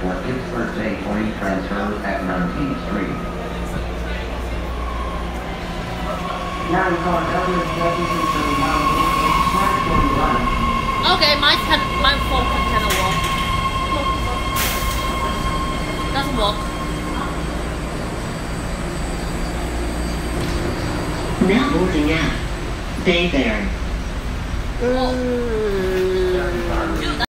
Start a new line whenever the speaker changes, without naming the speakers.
for Experts say 20 transfer at 19th Street.
9 o'clock,
Okay, my can my phone can cannot work. Doesn't work.
Now boarding out. Stay there.
Mm.